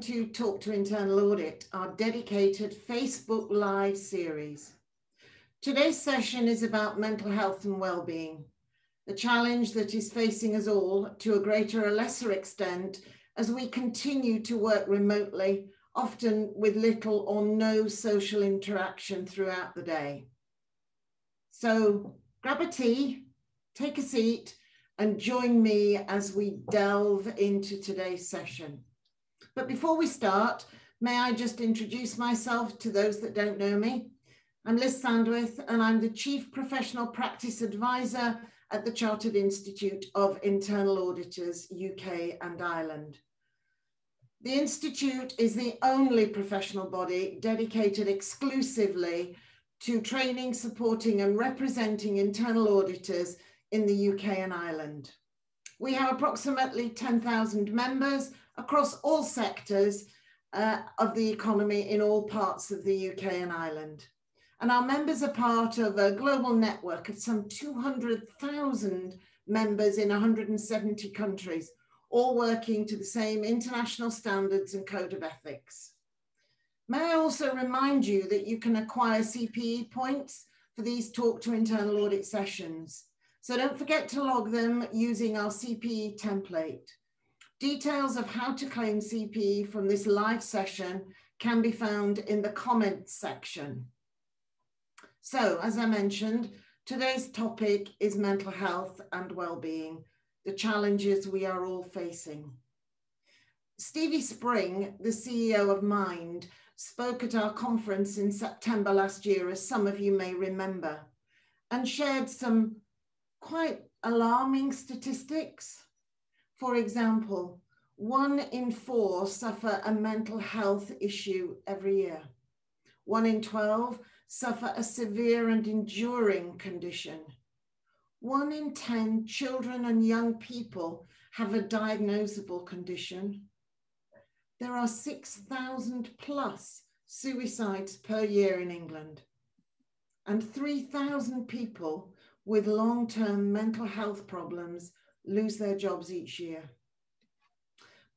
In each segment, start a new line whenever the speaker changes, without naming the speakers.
to Talk to Internal Audit, our dedicated Facebook Live series. Today's session is about mental health and well-being, the challenge that is facing us all to a greater or lesser extent as we continue to work remotely, often with little or no social interaction throughout the day. So grab a tea, take a seat, and join me as we delve into today's session. But before we start, may I just introduce myself to those that don't know me? I'm Liz Sandwith, and I'm the Chief Professional Practice Advisor at the Chartered Institute of Internal Auditors, UK and Ireland. The Institute is the only professional body dedicated exclusively to training, supporting and representing internal auditors in the UK and Ireland. We have approximately 10,000 members across all sectors uh, of the economy in all parts of the UK and Ireland. And our members are part of a global network of some 200,000 members in 170 countries, all working to the same international standards and code of ethics. May I also remind you that you can acquire CPE points for these talk to internal audit sessions. So don't forget to log them using our CPE template. Details of how to claim CPE from this live session can be found in the comments section. So as I mentioned, today's topic is mental health and well-being, the challenges we are all facing. Stevie Spring, the CEO of Mind, spoke at our conference in September last year, as some of you may remember, and shared some quite alarming statistics. For example, one in four suffer a mental health issue every year. One in 12 suffer a severe and enduring condition. One in 10 children and young people have a diagnosable condition. There are 6,000 plus suicides per year in England, and 3,000 people with long term mental health problems lose their jobs each year.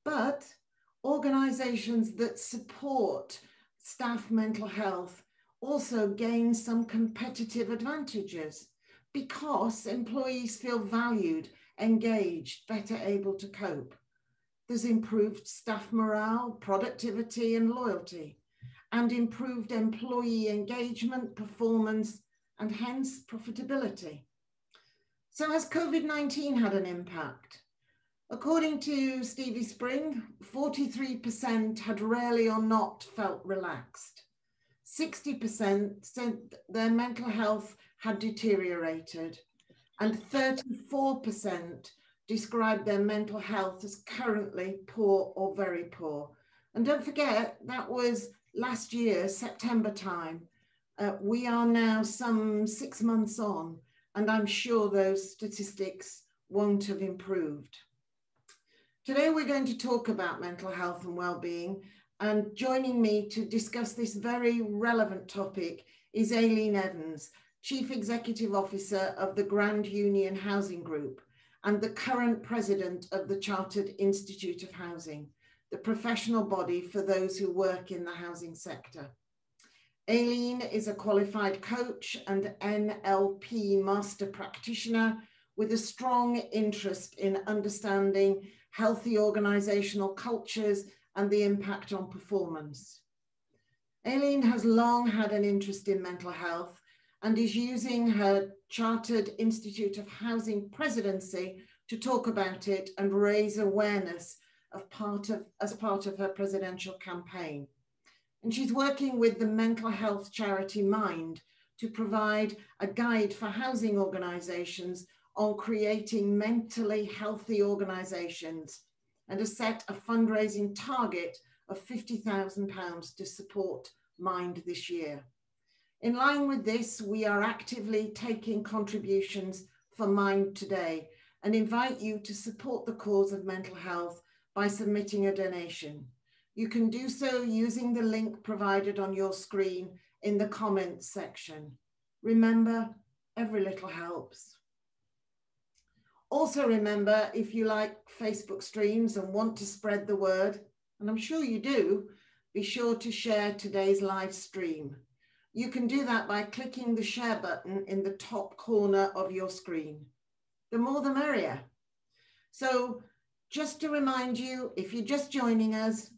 But organizations that support staff mental health also gain some competitive advantages because employees feel valued, engaged, better able to cope. There's improved staff morale, productivity, and loyalty, and improved employee engagement, performance, and hence profitability. So has COVID-19 had an impact? According to Stevie Spring, 43% had rarely or not felt relaxed. 60% said their mental health had deteriorated, and 34% described their mental health as currently poor or very poor. And don't forget, that was last year, September time. Uh, we are now some six months on, and I'm sure those statistics won't have improved. Today, we're going to talk about mental health and well-being, and joining me to discuss this very relevant topic is Aileen Evans, Chief Executive Officer of the Grand Union Housing Group and the current president of the Chartered Institute of Housing, the professional body for those who work in the housing sector. Aileen is a qualified coach and NLP master practitioner with a strong interest in understanding healthy organizational cultures and the impact on performance. Aileen has long had an interest in mental health and is using her Chartered Institute of Housing presidency to talk about it and raise awareness of part of, as part of her presidential campaign. And she's working with the mental health charity Mind to provide a guide for housing organisations on creating mentally healthy organisations and has set a fundraising target of £50,000 to support Mind this year. In line with this, we are actively taking contributions for Mind today and invite you to support the cause of mental health by submitting a donation. You can do so using the link provided on your screen in the comments section. Remember, every little helps. Also remember, if you like Facebook streams and want to spread the word, and I'm sure you do, be sure to share today's live stream. You can do that by clicking the share button in the top corner of your screen. The more the merrier. So just to remind you, if you're just joining us,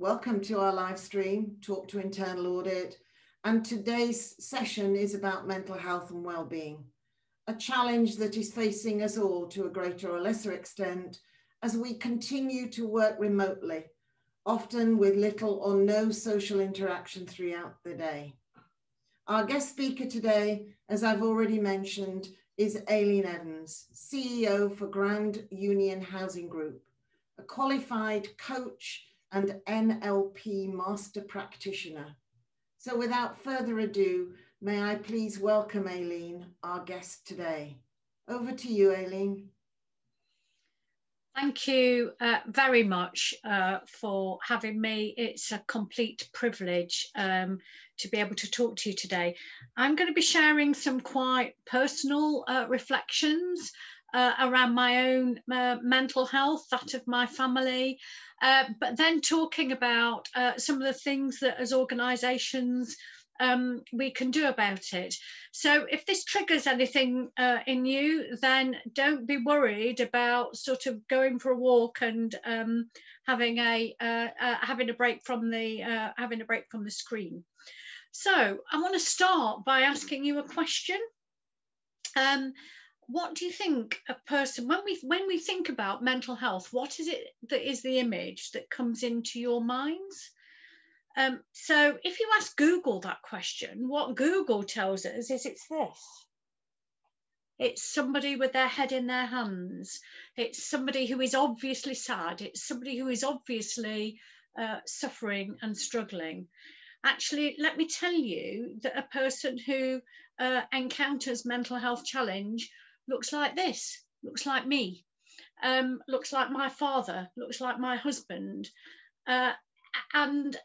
welcome to our live stream, Talk to Internal Audit. And today's session is about mental health and well-being, a challenge that is facing us all to a greater or lesser extent as we continue to work remotely, often with little or no social interaction throughout the day. Our guest speaker today, as I've already mentioned, is Aileen Evans, CEO for Grand Union Housing Group, a qualified coach and NLP master practitioner so without further ado, may I please welcome Aileen, our guest today. Over to you, Aileen.
Thank you uh, very much uh, for having me. It's a complete privilege um, to be able to talk to you today. I'm going to be sharing some quite personal uh, reflections uh, around my own uh, mental health, that of my family, uh, but then talking about uh, some of the things that as organisations um, we can do about it. So if this triggers anything uh, in you, then don't be worried about sort of going for a walk and um, having a uh, having a break from the having a break from the screen. So I want to start by asking you a question. Um, what do you think a person when we when we think about mental health what is it that is the image that comes into your minds? Um, so if you ask google that question what google tells us is it's this. It's somebody with their head in their hands. It's somebody who is obviously sad. It's somebody who is obviously uh, suffering and struggling. Actually let me tell you that a person who uh, encounters mental health challenge looks like this, looks like me, um, looks like my father, looks like my husband. Uh, and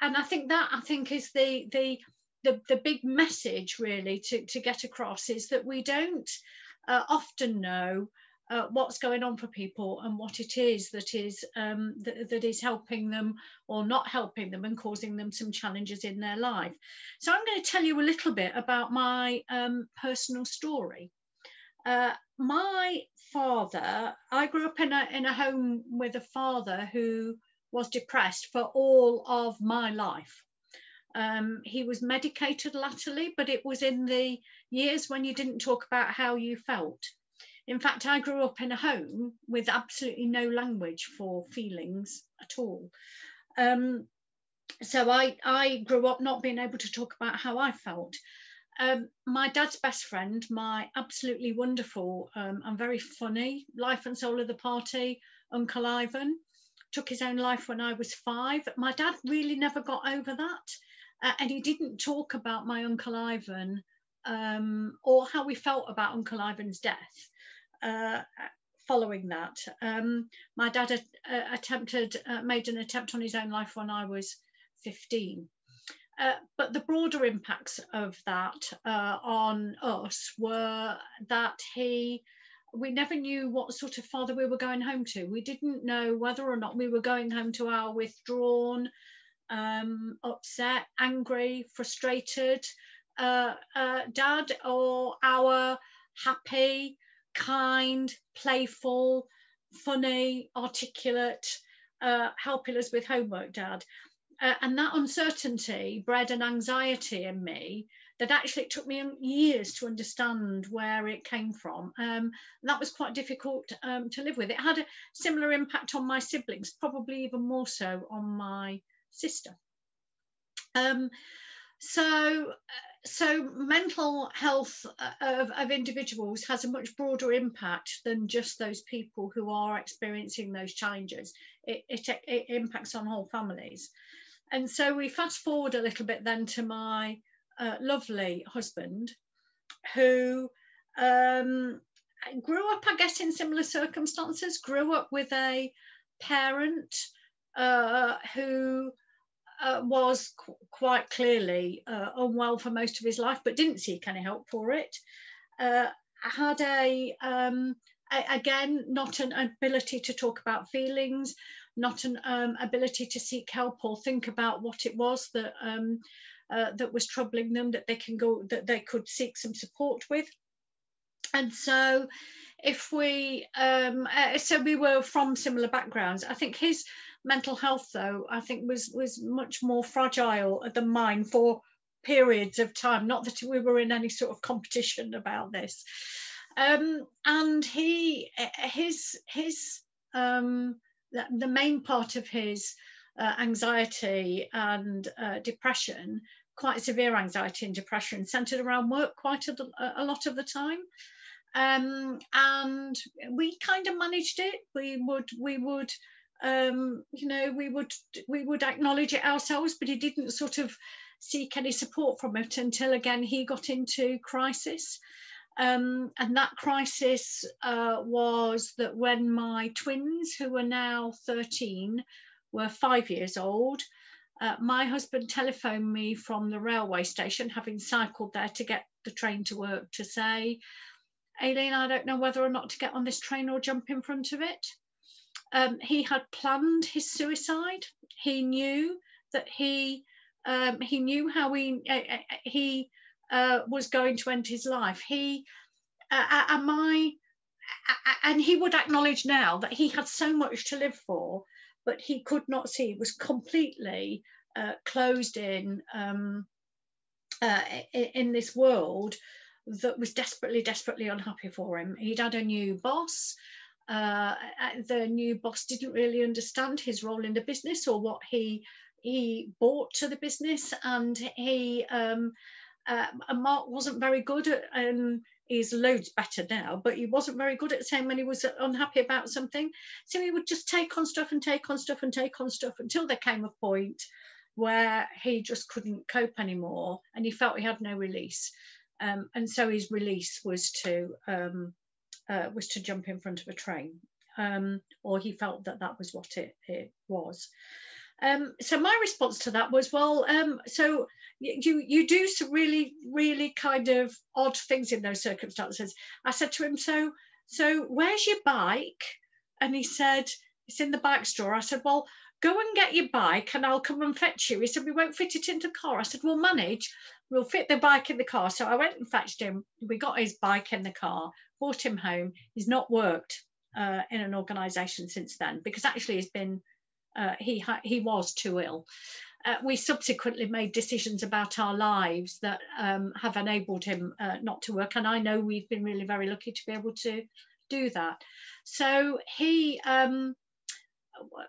and I think that I think is the the the, the big message really to, to get across is that we don't uh, often know uh, what's going on for people and what it is that is um, that, that is helping them or not helping them and causing them some challenges in their life. So I'm going to tell you a little bit about my um, personal story. Uh, my father, I grew up in a, in a home with a father who was depressed for all of my life. Um, he was medicated latterly, but it was in the years when you didn't talk about how you felt. In fact, I grew up in a home with absolutely no language for feelings at all. Um, so I, I grew up not being able to talk about how I felt um, my dad's best friend, my absolutely wonderful um, and very funny life and soul of the party, Uncle Ivan, took his own life when I was five. My dad really never got over that. Uh, and he didn't talk about my Uncle Ivan um, or how we felt about Uncle Ivan's death. Uh, following that, um, my dad uh, attempted, uh, made an attempt on his own life when I was 15. Uh, but the broader impacts of that uh, on us were that he we never knew what sort of father we were going home to. We didn't know whether or not we were going home to our withdrawn, um, upset, angry, frustrated uh, uh dad or our happy, kind, playful, funny, articulate, uh, helping us with homework dad uh, and that uncertainty bred an anxiety in me that actually it took me years to understand where it came from. Um, that was quite difficult um, to live with. It had a similar impact on my siblings, probably even more so on my sister. Um, so, so mental health uh, of, of individuals has a much broader impact than just those people who are experiencing those challenges. It, it, it impacts on whole families. And so we fast forward a little bit then to my uh, lovely husband, who um, grew up, I guess, in similar circumstances, grew up with a parent uh, who uh, was qu quite clearly uh, unwell for most of his life, but didn't seek any help for it. Uh, had a, um, a, again, not an ability to talk about feelings, not an um, ability to seek help or think about what it was that um, uh, that was troubling them that they can go that they could seek some support with. And so if we um, uh, so we were from similar backgrounds. I think his mental health though i think was was much more fragile than mine for periods of time. Not that we were in any sort of competition about this. Um, and he his his um, the, main part of his uh, anxiety and uh, depression quite severe anxiety and depression centered around work quite a, a lot of the time. Um, and we kind of managed it. We would we would um, you know we would we would acknowledge it ourselves but he didn't sort of seek any support from it until again he got into crisis um, and that crisis uh, was that when my twins who are now 13 were five years old uh, my husband telephoned me from the railway station having cycled there to get the train to work to say Aileen, I don't know whether or not to get on this train or jump in front of it. Um, he had planned his suicide. He knew that he um, he knew how he uh, he uh, was going to end his life. He uh, and my and he would acknowledge now that he had so much to live for, but he could not see. It was completely uh, closed in um, uh, in this world that was desperately, desperately unhappy for him. He'd had a new boss. Uh, the new boss didn't really understand his role in the business or what he he brought to the business, and he um, uh, Mark wasn't very good at. Um, he's loads better now, but he wasn't very good at saying when he was unhappy about something. So he would just take on stuff and take on stuff and take on stuff until there came a point where he just couldn't cope anymore and he felt he had no release. Um, and so his release was to um, uh, was to jump in front of a train, um, or he felt that that was what it, it was. Um, so my response to that was, well, um, so you you do some really really kind of odd things in those circumstances. I said to him, so so where's your bike? And he said, it's in the bike store. I said, well, go and get your bike and I'll come and fetch you. He said, we won't fit it into the car. I said, we'll manage. We'll fit the bike in the car. So I went and fetched him. We got his bike in the car, brought him home. He's not worked uh, in an organisation since then because actually he's been, uh, he, he was too ill. Uh, we subsequently made decisions about our lives that um, have enabled him uh, not to work. And I know we've been really very lucky to be able to do that. So he, um,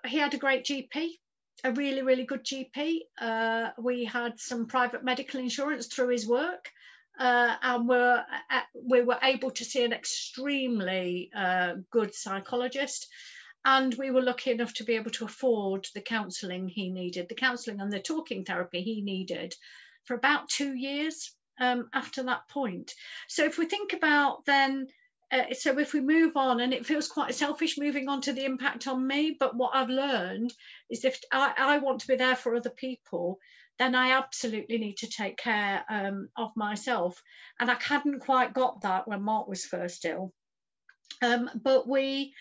he had a great GP, a really, really good GP. Uh, we had some private medical insurance through his work. Uh, and we're, uh, we were able to see an extremely good psychologist. And we were lucky enough to be able to afford the counselling he needed, the counselling and the talking therapy he needed for about two years um, after that point. So if we think about then uh, so if we move on and it feels quite selfish moving on to the impact on me but what i've learned is if i, I want to be there for other people then i absolutely need to take care um, of myself and i hadn't quite got that when mark was first ill um, but we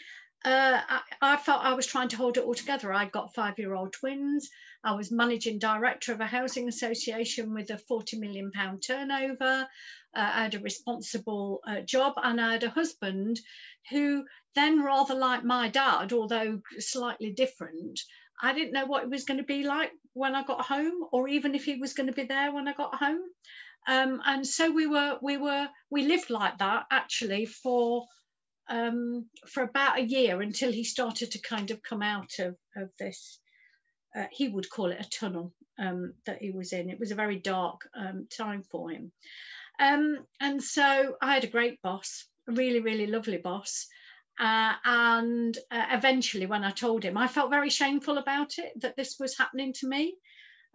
uh, I, I, felt I was trying to hold it all together. I'd got five year old twins. I was managing director of a housing association with a 40 million pound turnover. Uh, I had a responsible uh, job and I had a husband who then rather like my dad, although slightly different, I didn't know what it was going to be like when I got home, or even if he was going to be there when I got home. Um, and so we were, we were, we lived like that actually for um, for about a year until he started to kind of come out of of this. Uh, he would call it a tunnel um, that he was in. It was a very dark um, time for him. Um, and so I had a great boss, a really, really lovely boss. Uh, and uh, eventually, when I told him, I felt very shameful about it that this was happening to me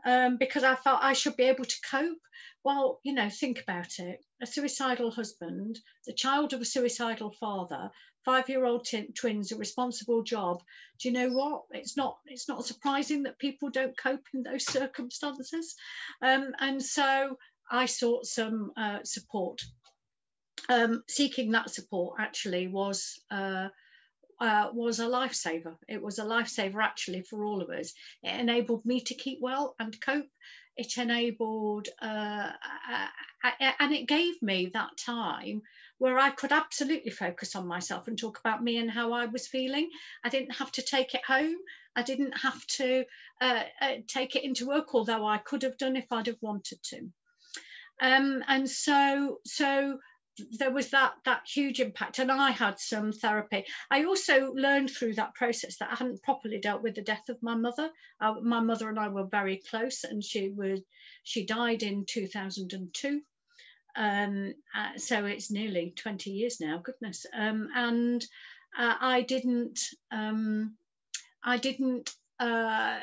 um, because I felt I should be able to cope. Well, you know, think about it a suicidal husband, the child of a suicidal father, five-year-old t- twins, a responsible job. Do you know what? It's not. It's not surprising that people don't cope in those circumstances, um, and so I sought some uh, support. Um, seeking that support actually was uh, uh, was a lifesaver. It was a lifesaver actually for all of us. It enabled me to keep well and cope. It enabled, uh, and it gave me that time where I could absolutely focus on myself and talk about me and how I was feeling. I didn't have to take it home. I didn't have to uh, uh, take it into work, although I could have done if I'd have wanted to. Um, and so, so there was that that huge impact and i had some therapy. I also learned through that process that i hadn't properly dealt with the death of my mother. Uh, my mother and i were very close and she was she died in 2002 um, uh, so it's nearly 20 years now goodness. Um, and uh, i didn't um, i didn't uh,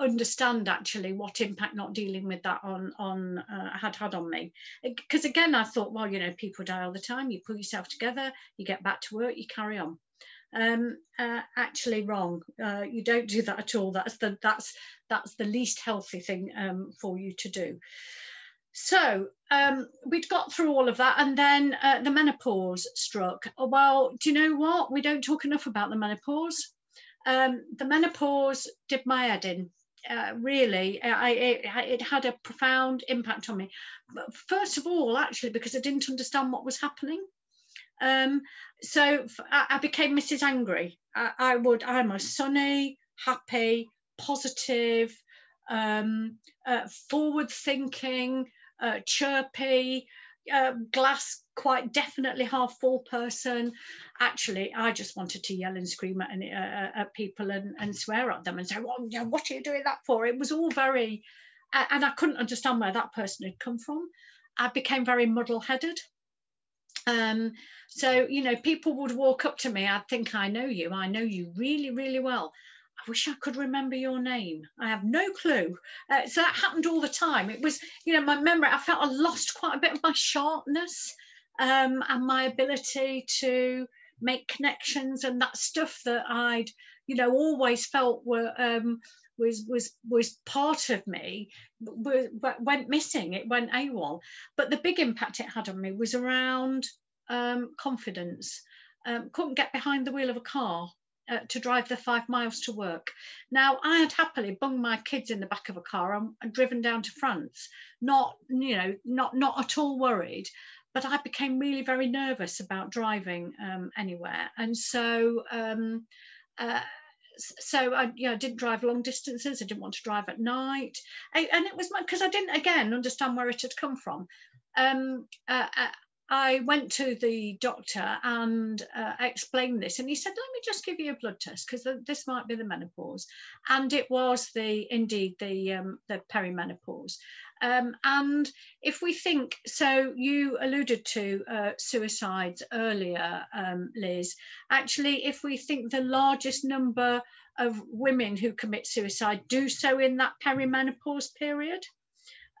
understand actually what impact not dealing with that on on uh, had had on me because again i thought well you know people die all the time you pull yourself together you get back to work you carry on um uh, actually wrong uh, you don't do that at all that's the that's that's the least healthy thing um, for you to do so um, we'd got through all of that, and then uh, the menopause struck. Well, do you know what? We don't talk enough about the menopause. Um, the menopause did my head in uh, really, I, it, it, had a profound impact on me. First of all, actually, because I didn't understand what was happening. Um, so I, became Mrs. Angry. I, I, would, I'm a sunny, happy, positive, um, uh, forward thinking, uh, chirpy, uh, glass quite definitely half full person. Actually, I just wanted to yell and scream at, uh, at people and, and swear at them and say, well, what are you doing that for? It was all very, and I couldn't understand where that person had come from. I became very muddle headed. Um, so, you know, people would walk up to me, I'd think, I know you, I know you really, really well. I wish I could remember your name. I have no clue. Uh, so that happened all the time. It was, you know, my memory, I felt I lost quite a bit of my sharpness um, and my ability to make connections and that stuff that I'd, you know, always felt were um, was was was part of me went missing. It went AWOL. But the big impact it had on me was around um, confidence. Um, couldn't get behind the wheel of a car uh, to drive the five miles to work. Now, I had happily bung my kids in the back of a car and, and, driven down to France, not, you know, not not at all worried but I became really very nervous about driving um, anywhere. And so, um, uh, so I you know, didn't drive long distances. I didn't want to drive at night. I, and it was because I didn't, again, understand where it had come from. Um, uh, uh I went to the doctor and uh, explained this, and he said, "Let me just give you a blood test because this might be the menopause." And it was the indeed the um, the perimenopause. Um, and if we think, so you alluded to uh, suicides earlier, um, Liz. Actually, if we think the largest number of women who commit suicide do so in that perimenopause period,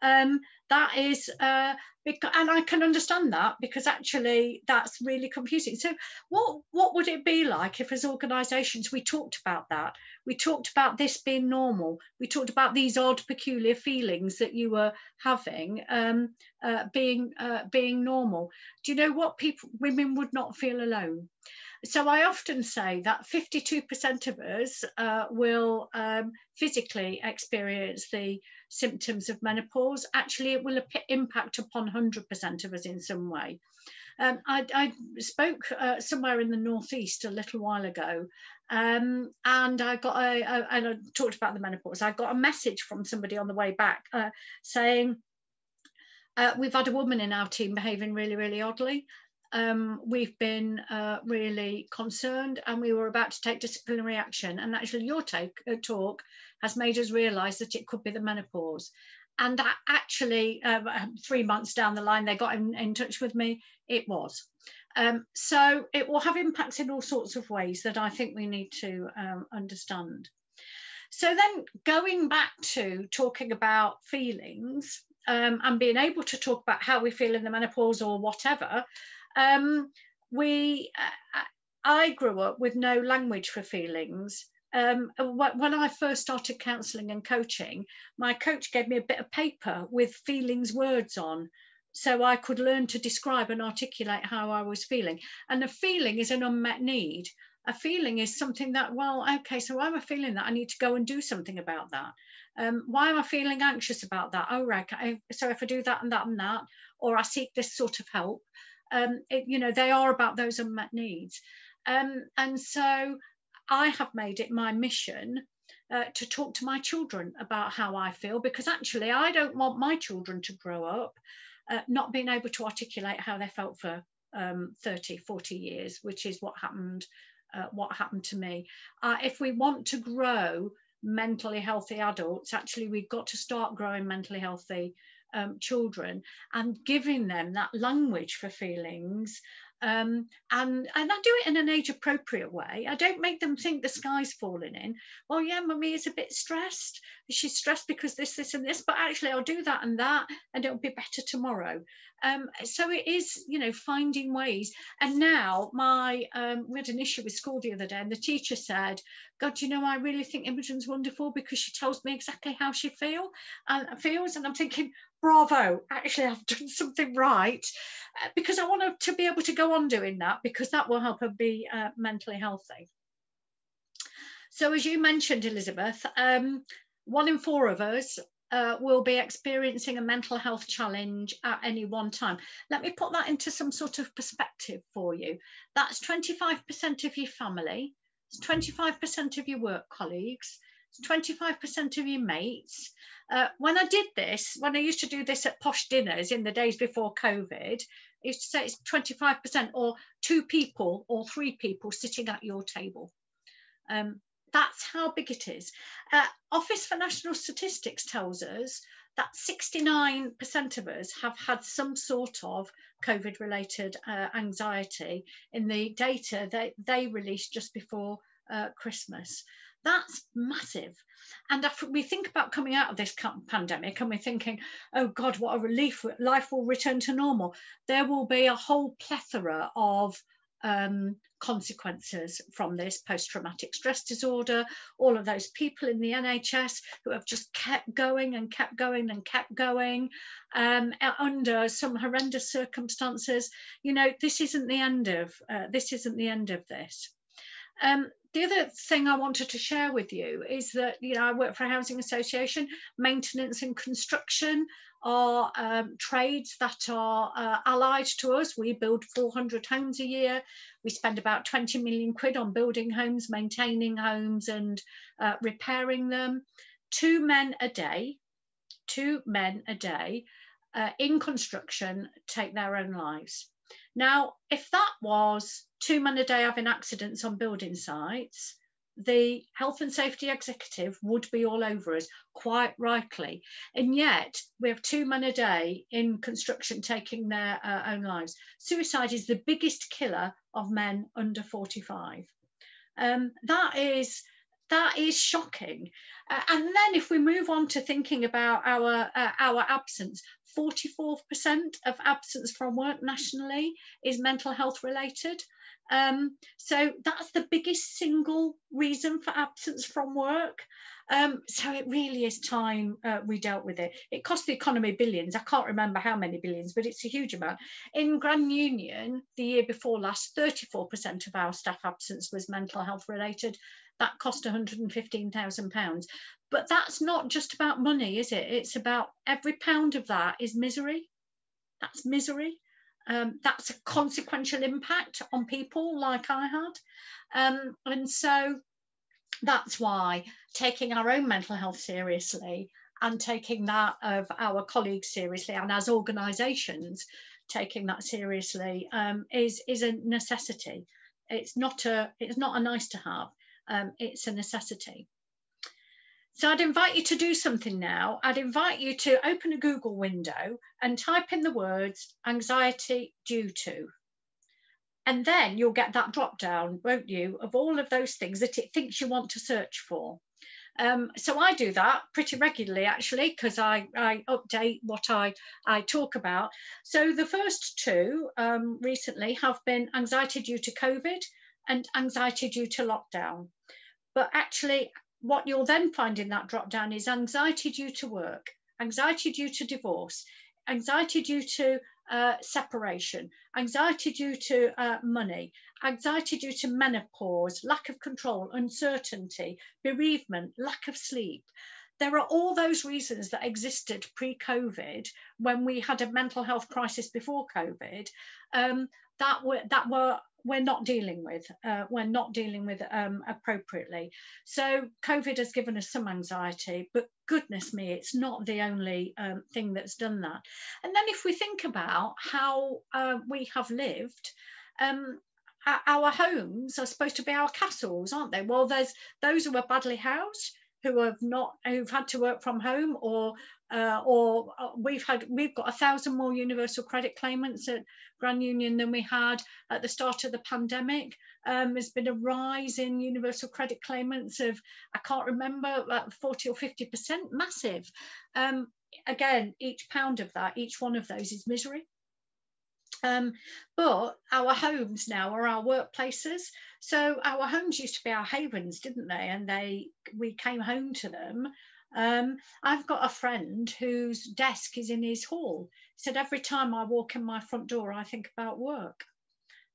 um, that is uh, and I can understand that because actually that's really confusing. So what what would it be like if as organisations we talked about that? We talked about this being normal. We talked about these odd, peculiar feelings that you were having um, uh, being uh, being normal. Do you know what people women would not feel alone? So I often say that 52% of us uh, will um, physically experience the symptoms of menopause. Actually, it will impact upon 100% of us in some way. Um, I, I, spoke uh, somewhere in the northeast a little while ago, um, and I got a, a, and I talked about the menopause. I got a message from somebody on the way back uh, saying, uh, "We've had a woman in our team behaving really, really oddly um, we've been uh, really concerned and we were about to take disciplinary action. And actually, your take, uh, talk has made us realise that it could be the menopause. And actually, um, three months down the line, they got in, in touch with me. It was. Um, so it will have impacts in all sorts of ways that I think we need to um, understand. So then going back to talking about feelings um, and being able to talk about how we feel in the menopause or whatever, um, we, uh, I grew up with no language for feelings. Um, when I first started counselling and coaching, my coach gave me a bit of paper with feelings words on so I could learn to describe and articulate how I was feeling. And a feeling is an unmet need. a feeling is something that, well, okay, so why am I feeling that? I need to go and do something about that. Um, why am I feeling anxious about that? Oh, right. I, so if I do that and that and that, or I seek this sort of help, um, it, you know, they are about those unmet needs. Um, and so I have made it my mission uh, to talk to my children about how I feel because actually I don't want my children to grow up uh, not being able to articulate how they felt for um, 30, 40 years, which is what happened. Uh, what happened to me. Uh, if we want to grow mentally healthy adults, actually, we've got to start growing mentally healthy um, children and giving them that language for feelings um, and and I do it in an age appropriate way. I don't make them think the sky's falling in. Well, yeah, mummy is a bit stressed. She's stressed because this, this, and this, but actually I'll do that and that, and it'll be better tomorrow. Um, so it is, you know, finding ways. And now my um, we had an issue with school the other day, and the teacher said, "God, you know, I really think Imogen's wonderful because she tells me exactly how she feel and feels." And I'm thinking, bravo, actually I've done something right uh, because I want to be able to go on doing that because that will help her be uh, mentally healthy. So as you mentioned, Elizabeth, um, one in four of us uh, will be experiencing a mental health challenge at any one time. Let me put that into some sort of perspective for you. That's 25% of your family, it's 25% of your work colleagues, 25% of your mates. Uh, when I did this, when I used to do this at posh dinners in the days before COVID, I used to say it's 25% or two people or three people sitting at your table. Um, that's how big it is. Uh, Office for National Statistics tells us that 69% of us have had some sort of COVID related uh, anxiety in the data that they released just before uh, Christmas. That's massive. And after we think about coming out of this pandemic and we're thinking, oh God, what a relief, life will return to normal. There will be a whole plethora of um, consequences from this post traumatic stress disorder, all of those people in the NHS who have just kept going and kept going and kept going um, under some horrendous circumstances. You know, this isn't the end of uh, this isn't the end of this. Um, the other thing I wanted to share with you is that you know I work for a housing association. Maintenance and construction are um, trades that are uh, allied to us. We build 400 homes a year. We spend about 20 million quid on building homes, maintaining homes, and uh, repairing them. Two men a day, two men a day uh, in construction take their own lives. Now, if that was two men a day having accidents on building sites, the health and safety executive would be all over us, quite rightly. And yet, we have two men a day in construction taking their uh, own lives. Suicide is the biggest killer of men under 45. Um, that is that is shocking. Uh, and then if we move on to thinking about our uh, our absence, 44% of absence from work nationally is mental health related. Um, so that's the biggest single reason for absence from work. Um, so it really is time uh, we dealt with it. It cost the economy billions. I can't remember how many billions, but it's a huge amount. In Grand Union, the year before last, 34% of our staff absence was mental health related. That cost £115,000. But that's not just about money, is it? It's about every pound of that is misery. That's misery. Um, that's a consequential impact on people like I had. Um, and so that's why taking our own mental health seriously and taking that of our colleagues seriously and as organisations taking that seriously um, is is a necessity. It's not a it's not a nice to have. Um, it's a necessity. So I'd invite you to do something now. I'd invite you to open a Google window and type in the words anxiety due to. And then you'll get that drop down, won't you, of all of those things that it thinks you want to search for. Um, so I do that pretty regularly actually because I, I update what I, I talk about. So the first two um, recently have been anxiety due to COVID and anxiety due to lockdown. But actually what you'll then find in that drop down is anxiety due to work, anxiety due to divorce, anxiety due to uh, separation, anxiety due to uh, money, anxiety due to menopause, lack of control, uncertainty, bereavement, lack of sleep. There are all those reasons that existed pre COVID when we had a mental health crisis before COVID um, that were, that were we're not dealing with. Uh, we're not dealing with um, appropriately. So COVID has given us some anxiety, but goodness me, it's not the only um, thing that's done that. And then if we think about how uh, we have lived, um, our homes are supposed to be our castles, aren't they? Well, there's those who are badly housed, who have not who've had to work from home or uh, or uh, we've had we've got a thousand more universal credit claimants at Grand Union than we had at the start of the pandemic. Um, there's been a rise in universal credit claimants of I can't remember uh, 40 or 50 percent, massive. Um, again, each pound of that, each one of those is misery. Um, but our homes now are our workplaces. So our homes used to be our havens, didn't they? And they we came home to them um, I've got a friend whose desk is in his hall. He said, every time I walk in my front door, I think about work.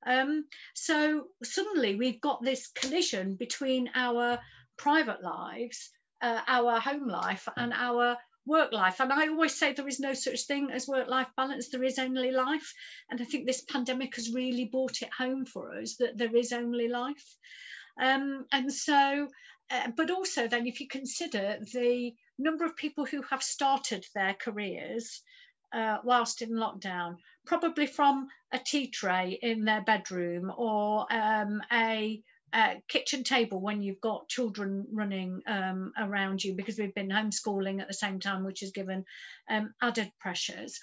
Um, so suddenly we've got this collision between our private lives, uh, our home life, and our work life. And I always say there is no such thing as work life balance, there is only life. And I think this pandemic has really brought it home for us that there is only life. Um, and so uh, but also then if you consider the number of people who have started their careers uh, whilst in lockdown, probably from a tea tray in their bedroom or um, a, kitchen table when you've got children running um, around you because we've been homeschooling at the same time, which has given um, added pressures.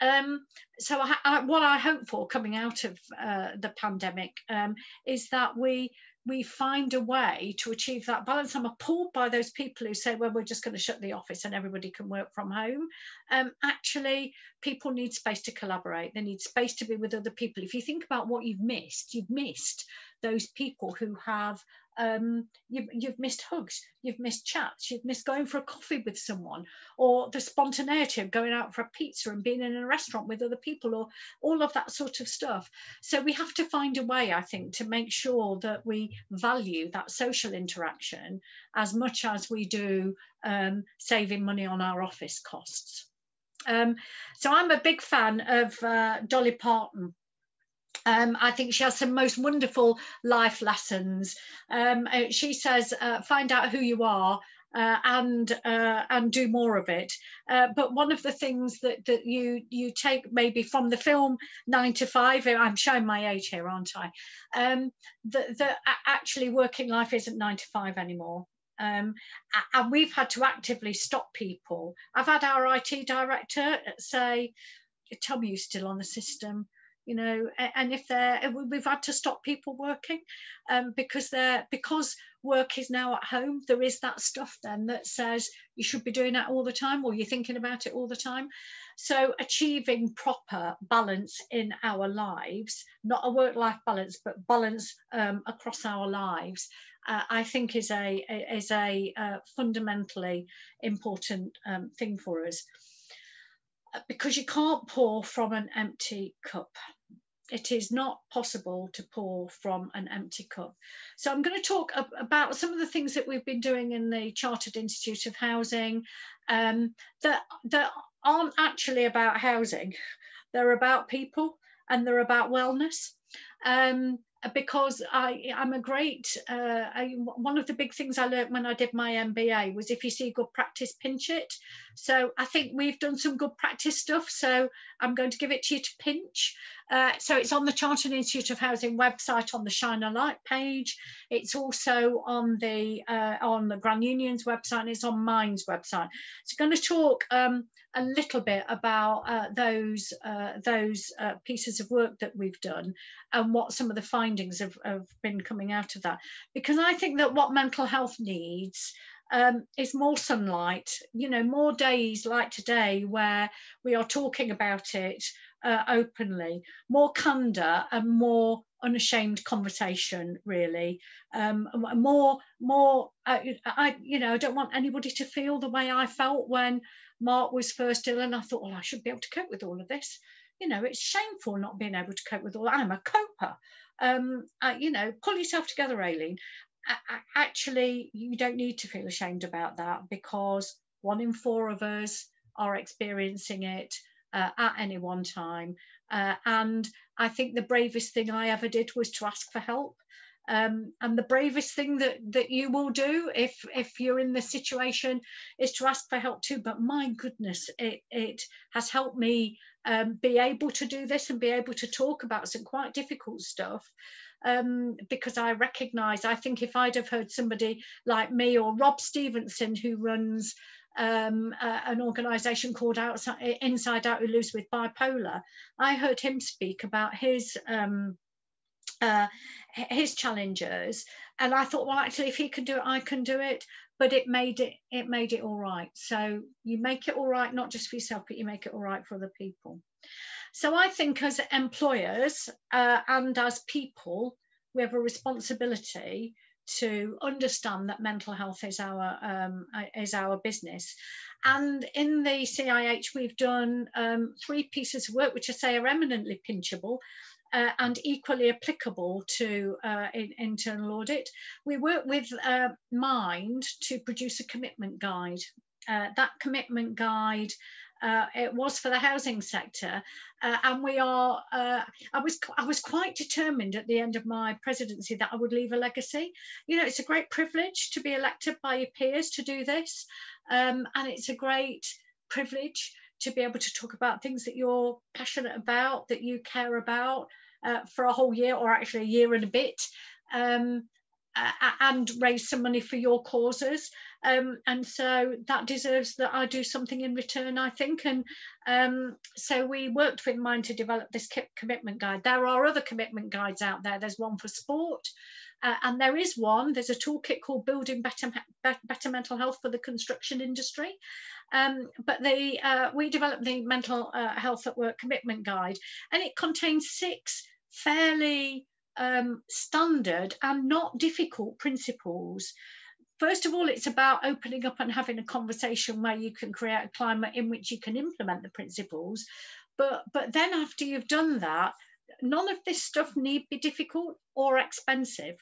Um, so I, I, what I hope for coming out of uh, the pandemic um, is that we we find a way to achieve that balance. I'm appalled by those people who say, well, we're just going to shut the office and everybody can work from home. Um, actually, people need space to collaborate. They need space to be with other people. If you think about what you've missed, you've missed those people who have um, you've, you've missed hugs, you've missed chats, you've missed going for a coffee with someone, or the spontaneity of going out for a pizza and being in a restaurant with other people, or all of that sort of stuff. So we have to find a way, I think, to make sure that we value that social interaction as much as we do um, saving money on our office costs. Um, so I'm a big fan of uh, Dolly Parton um, I think she has some most wonderful life lessons. Um, uh, she says, uh, find out who you are uh, and uh, and do more of it. Uh, but one of the things that that you you take maybe from the film Nine to Five, I'm showing my age here, aren't I? Um, that that actually working life isn't nine to five anymore. Um, and we've had to actively stop people. I've had our IT director say, "Tell me you're still on the system." You know and if they're we've had to stop people working um, because they're because work is now at home there is that stuff then that says you should be doing that all the time or you're thinking about it all the time. So achieving proper balance in our lives not a work life balance but balance um, across our lives uh, I think is a is a uh, fundamentally important um, thing for us because you can't pour from an empty cup. It is not possible to pour from an empty cup. So I'm going to talk about some of the things that we've been doing in the Chartered Institute of Housing um, that, that aren't actually about housing. They're about people and they're about wellness. Um, because I, I'm a great, uh, I, one of the big things I learned when I did my MBA was if you see good practice, pinch it. So I think we've done some good practice stuff. So I'm going to give it to you to pinch. Uh, so it's on the Chartered Institute of Housing website on the Shine a Light page. It's also on the uh, on the Grand Union's website and it's on Mind's website. So I'm going to talk um, a little bit about uh, those uh, those uh, pieces of work that we've done and what some of the findings have, have been coming out of that. Because I think that what mental health needs um, is more sunlight, you know, more days like today where we are talking about it uh, openly, more candor and more unashamed conversation really um, more more uh, I you know I don't want anybody to feel the way I felt when Mark was first ill and I thought well I should be able to cope with all of this you know, it's shameful not being able to cope with all. I'm a coper. Um, you know, pull yourself together, Aileen. Actually, you don't need to feel ashamed about that because one in four of us are experiencing it uh, at any one time. Uh, and I think the bravest thing I ever did was to ask for help. Um, and the bravest thing that that you will do if if you're in this situation is to ask for help too but my goodness it it has helped me um, be able to do this and be able to talk about some quite difficult stuff um, because I recognize I think if I'd have heard somebody like me or Rob Stephenson who runs um, uh, an organisation called Outside, Inside Out who lives with bipolar. I heard him speak about his um, uh, his challenges and i thought well actually if he can do it i can do it but it made it it made it all right. So you make it all right not just for yourself but you make it all right for other people. So i think as employers uh, and as people we have a responsibility to understand that mental health is our um, is our business. And in the CIH, we've done um, three pieces of work which I say are eminently pinchable uh, and equally applicable to uh, in, internal audit. We work with uh, Mind to produce a commitment guide. Uh, that commitment guide uh, it was for the housing sector, uh, and we are. Uh, I was I was quite determined at the end of my presidency that I would leave a legacy. You know, it's a great privilege to be elected by your peers to do this, um, and it's a great privilege to be able to talk about things that you're passionate about, that you care about, uh, for a whole year or actually a year and a bit um, uh, and raise some money for your causes. Um, and so that deserves that I do something in return, I think. And um, so we worked with Mind to develop this commitment guide. There are other commitment guides out there. There's one for sport. Uh, and there is one, there's a toolkit called Building Better, Better Mental Health for the Construction Industry. Um, but the, uh, we developed the Mental uh, Health at Work Commitment Guide, and it contains six fairly um, standard and not difficult principles. First of all, it's about opening up and having a conversation where you can create a climate in which you can implement the principles. But, but then after you've done that, none of this stuff need be difficult or expensive.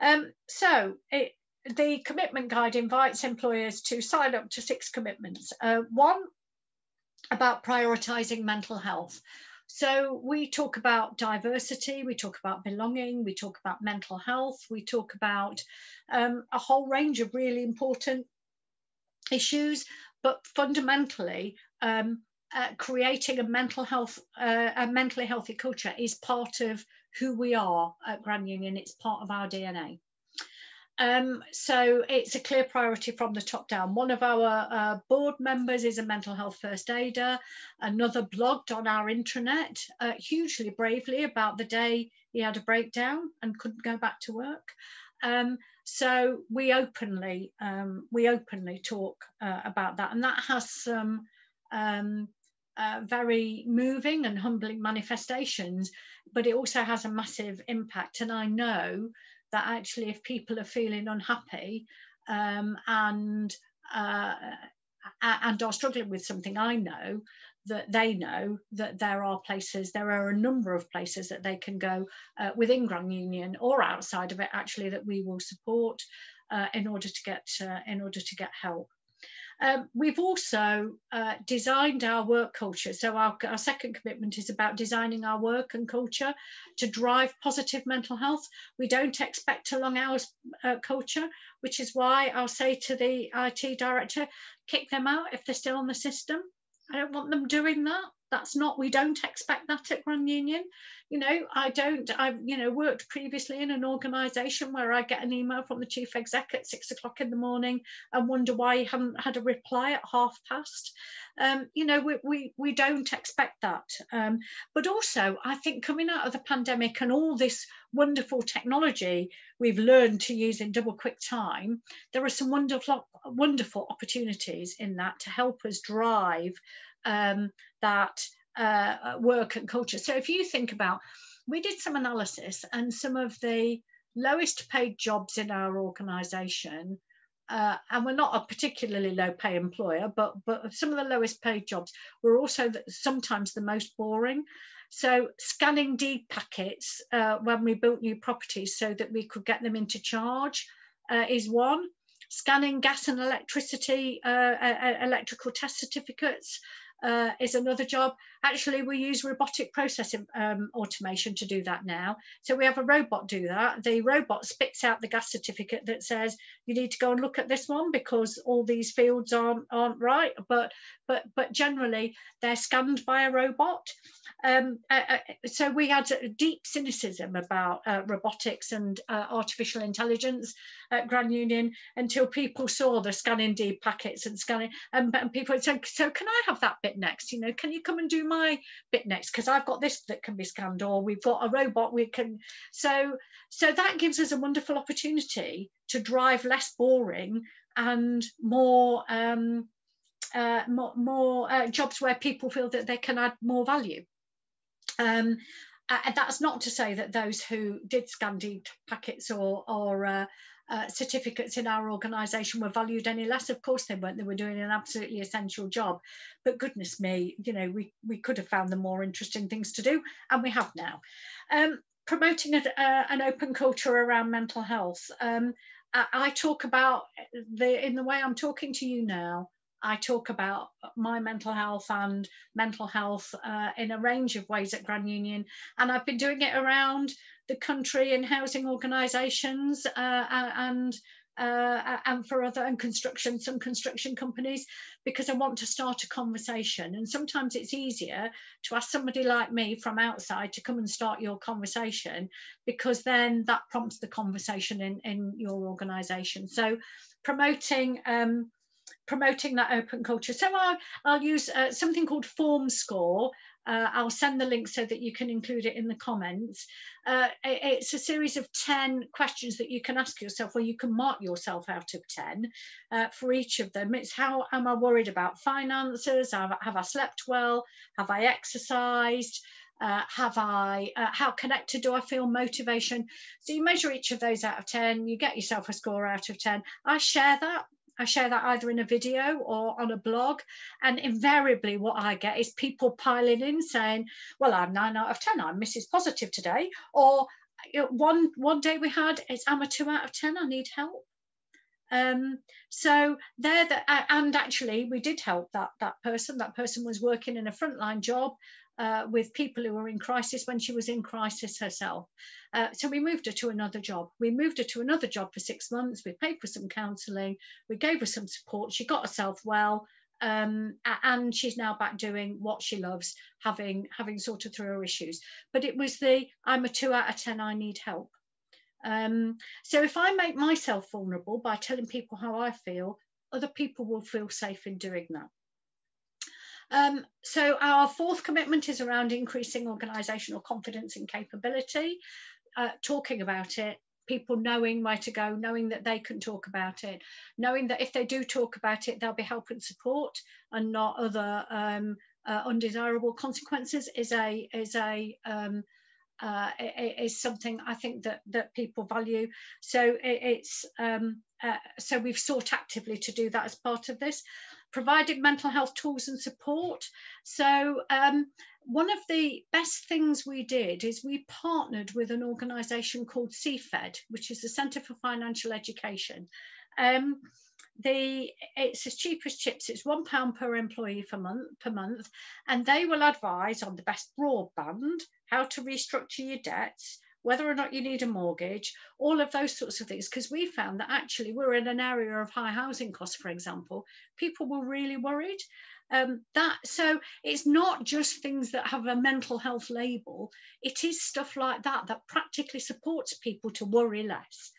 Um, so it, the commitment guide invites employers to sign up to six commitments. Uh, one about prioritizing mental health. So we talk about diversity, we talk about belonging, we talk about mental health, we talk about um, a whole range of really important issues, but fundamentally, um, uh, creating a mental health, uh, a mentally healthy culture is part of who we are at Grand Union. It's part of our DNA. Um, so it's a clear priority from the top down. One of our uh, board members is a mental health first aider. Another blogged on our intranet uh, hugely bravely about the day he had a breakdown and couldn't go back to work. Um, so we openly um, we openly talk uh, about that, and that has some um, uh, very moving and humbling manifestations, but it also has a massive impact. And I know that actually if people are feeling unhappy um, and uh, and are struggling with something, I know that they know that there are places, there are a number of places that they can go uh, within Grand Union or outside of it, actually, that we will support uh, in order to get uh, in order to get help. Um, we've also uh, designed our work culture. So our, our second commitment is about designing our work and culture to drive positive mental health. We don't expect a long hours uh, culture, which is why I'll say to the IT director, kick them out if they're still on the system. I don't want them doing that that's not we don't expect that at grand union. You know i don't i've you know worked previously in an organization where i get an email from the chief exec at six o'clock in the morning and wonder why he haven't had a reply at half past. Um, you know we, we we don't expect that. Um, but also i think coming out of the pandemic and all this wonderful technology we've learned to use in double quick time there are some wonderful wonderful opportunities in that to help us drive um, that uh, work and culture. So if you think about, we did some analysis and some of the lowest paid jobs in our organisation uh, and we're not a particularly low pay employer, but but some of the lowest paid jobs were also the, sometimes the most boring. So scanning deed packets uh, when we built new properties so that we could get them into charge uh, is one. Scanning gas and electricity, uh, electrical test certificates uh, is another job. Actually, we use robotic process um, automation to do that now. So we have a robot do that. The robot spits out the gas certificate that says you need to go and look at this one because all these fields aren't aren't right. But but but generally they're scanned by a robot. Um, uh, uh, so we had a deep cynicism about uh, robotics and uh, artificial intelligence at Grand Union until people saw the scanning deed packets and scanning, and, and people said, "So can I have that bit next? You know, can you come and do my bit next? Because I've got this that can be scanned, or we've got a robot we can." So so that gives us a wonderful opportunity to drive less boring and more um, uh, more, more uh, jobs where people feel that they can add more value. Um, uh, that's not to say that those who did scan deed packets or, or uh, uh, certificates in our organisation were valued any less. Of course they weren't. They were doing an absolutely essential job. But goodness me, you know, we, we could have found them more interesting things to do, and we have now. Um, promoting a, an open culture around mental health. Um, I, I talk about the in the way I'm talking to you now. I talk about my mental health and mental health uh, in a range of ways at Grand Union. And I've been doing it around the country in housing organisations uh, and uh, and for other and construction, some construction companies, because I want to start a conversation. And sometimes it's easier to ask somebody like me from outside to come and start your conversation, because then that prompts the conversation in, in your organisation. So promoting um, promoting that open culture. So I'll, I'll use uh, something called Form Score. Uh, I'll send the link so that you can include it in the comments. Uh, it's a series of 10 questions that you can ask yourself or you can mark yourself out of 10 uh, for each of them. It's how am I worried about finances? Have, have I slept well? Have I exercised? Uh, have I, uh, how connected do I feel, motivation? So you measure each of those out of 10, you get yourself a score out of 10. I share that I share that either in a video or on a blog. And invariably, what I get is people piling in saying, Well, I'm nine out of 10, I'm Mrs. Positive today. Or one, one day we had, it's I'm a two out of 10, I need help. Um, so there, the, and actually, we did help that that person. That person was working in a frontline job uh, with people who were in crisis when she was in crisis herself. Uh, so we moved her to another job. We moved her to another job for six months. We paid for some counselling. We gave her some support. She got herself well. Um, and she's now back doing what she loves, having having sorted through her issues. But it was the I'm a two out of ten. I need help. Um, so if I make myself vulnerable by telling people how I feel, other people will feel safe in doing that. Um, so our fourth commitment is around increasing organisational confidence and capability, uh, talking about it, people knowing where to go, knowing that they can talk about it, knowing that if they do talk about it, there'll be help and support and not other um, uh, undesirable consequences is a is a um, uh, is something I think that that people value. So it, it's um, uh, so we've sought actively to do that as part of this provided mental health tools and support. So um, one of the best things we did is we partnered with an organisation called CFED, which is the Centre for Financial Education. Um, the it's as cheap as chips. It's one pound per employee per month per month, and they will advise on the best broadband, how to restructure your debts, whether or not you need a mortgage, all of those sorts of things. Because we found that actually we're in an area of high housing costs, for example, people were really worried. Um, that so it's not just things that have a mental health label. It is stuff like that that practically supports people to worry less.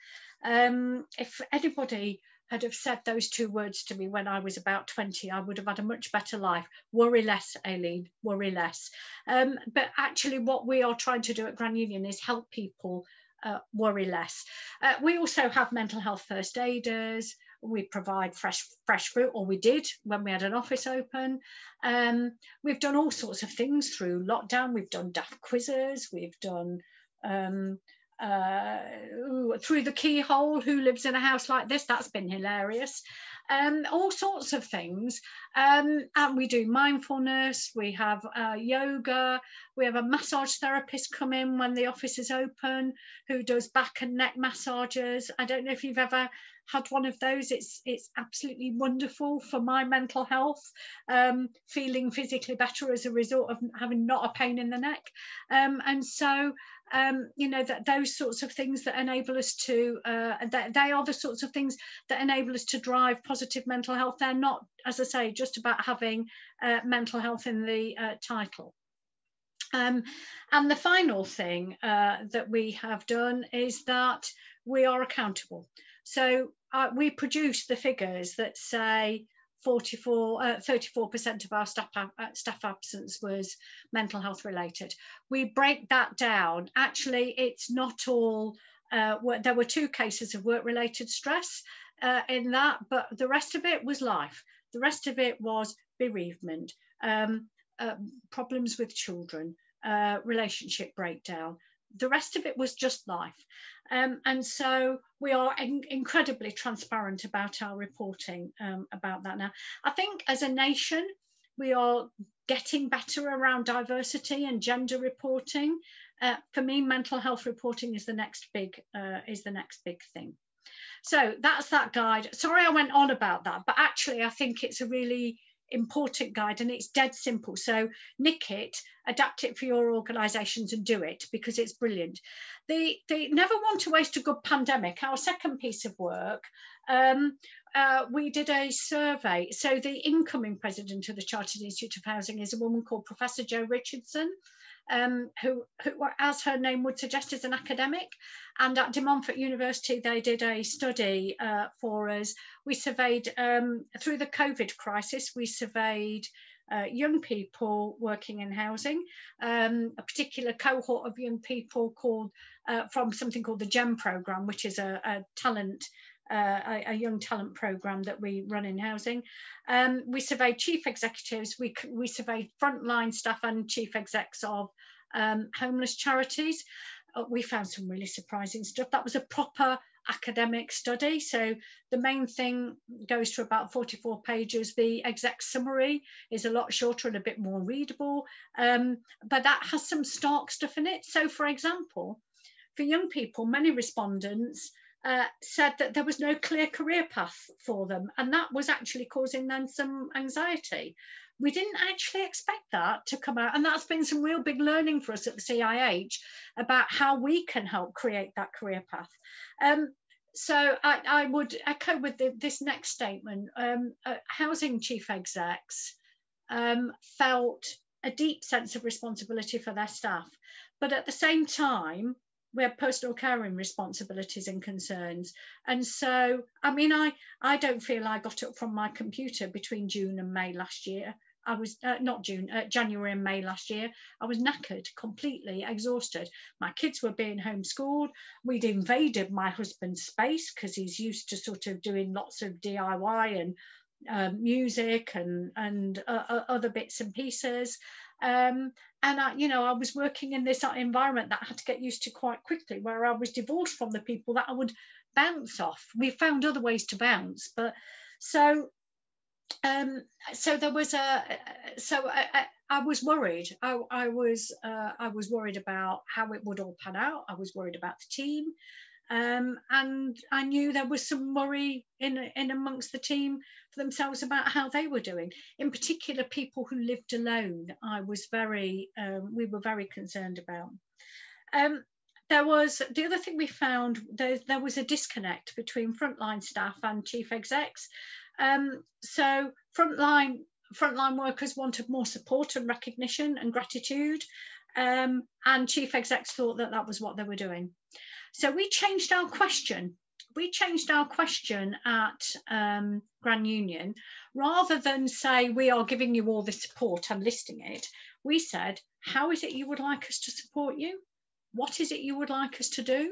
Um, if anybody had have said those two words to me when I was about 20, I would have had a much better life. Worry less, Aileen, worry less. Um, but actually, what we are trying to do at Grand Union is help people uh, worry less. Uh, we also have mental health first aiders. We provide fresh fresh fruit, or we did when we had an office open. Um, we've done all sorts of things through lockdown. We've done daft quizzes. We've done um, uh, through the keyhole who lives in a house like this that's been hilarious um, all sorts of things. Um, and we do mindfulness, we have uh, yoga, we have a massage therapist come in when the office is open who does back and neck massages. I don't know if you've ever had one of those. It's it's absolutely wonderful for my mental health, um, feeling physically better as a result of having not a pain in the neck. Um, and so um, you know that those sorts of things that enable us to uh, that they are the sorts of things that enable us to drive positive mental health. They're not as i say just about having uh, mental health in the uh, title. Um, and the final thing uh, that we have done is that we are accountable. So uh, we produce the figures that say 44, uh, 34% of our staff, uh, staff absence was mental health related. We break that down. Actually, it's not all, uh, there were two cases of work related stress uh, in that, but the rest of it was life. The rest of it was bereavement, um, uh, problems with children, uh, relationship breakdown. The rest of it was just life. Um, and so we are in incredibly transparent about our reporting um, about that now. I think as a nation, we are getting better around diversity and gender reporting. Uh, for me, mental health reporting is the next big uh, is the next big thing. So that's that guide. Sorry, I went on about that, but actually, I think it's a really important guide and it's dead simple. So nick it, adapt it for your organisations and do it because it's brilliant. They, they never want to waste a good pandemic. Our second piece of work, um, uh, we did a survey. So the incoming president of the Chartered Institute of Housing is a woman called Professor Jo Richardson um, who, who, as her name would suggest, is an academic. And at De Montfort University, they did a study uh, for us. We surveyed, um, through the COVID crisis, we surveyed uh, young people working in housing, um, a particular cohort of young people called uh, from something called the GEM program, which is a, a talent uh, a, young talent program that we run in housing. Um, we surveyed chief executives, we, we surveyed frontline staff and chief execs of um, homeless charities. Uh, we found some really surprising stuff. That was a proper academic study. So the main thing goes to about 44 pages. The exec summary is a lot shorter and a bit more readable, um, but that has some stark stuff in it. So for example, for young people, many respondents uh, said that there was no clear career path for them, and that was actually causing them some anxiety. We didn't actually expect that to come out, and that's been some real big learning for us at the CIH about how we can help create that career path. Um, so I, I, would echo with the, this next statement. Um, uh, housing chief execs um, felt a deep sense of responsibility for their staff, but at the same time, we have personal caring responsibilities and concerns. And so i mean i i don't feel i got up from my computer between june and may last year. I was uh, not june uh, january and may last year. I was knackered completely exhausted. My kids were being homeschooled. We'd invaded my husband's space because he's used to sort of doing lots of diy and uh, music and and uh, uh, other bits and pieces um, and I, you know, I was working in this environment that I had to get used to quite quickly, where I was divorced from the people that I would bounce off. We found other ways to bounce, but so um, so there was a so I, I, I was worried. I, I was uh, I was worried about how it would all pan out. I was worried about the team. Um, and I knew there was some worry in, in amongst the team for themselves about how they were doing. In particular, people who lived alone, I was very, um, we were very concerned about. Um, there was the other thing we found there, there was a disconnect between frontline staff and chief execs. Um, so frontline frontline workers wanted more support and recognition and gratitude, um, and chief execs thought that that was what they were doing. So we changed our question. We changed our question at um, Grand Union. Rather than say, we are giving you all the support and listing it, we said, how is it you would like us to support you? What is it you would like us to do?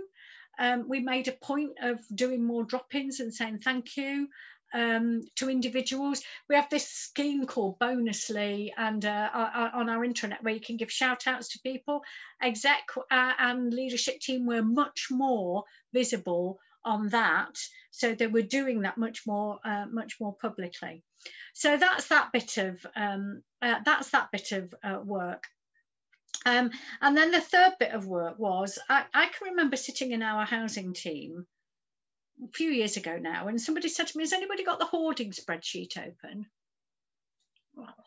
Um, we made a point of doing more drop-ins and saying thank you. Um, to individuals. We have this scheme called Bonusly and uh, on our intranet where you can give shout outs to people. Exec uh, and leadership team were much more visible on that. So they were doing that much more, uh, much more publicly. So that's that bit of, um, uh, that's that bit of uh, work. Um, and then the third bit of work was, I, I can remember sitting in our housing team a few years ago now, and somebody said to me, has anybody got the hoarding spreadsheet open?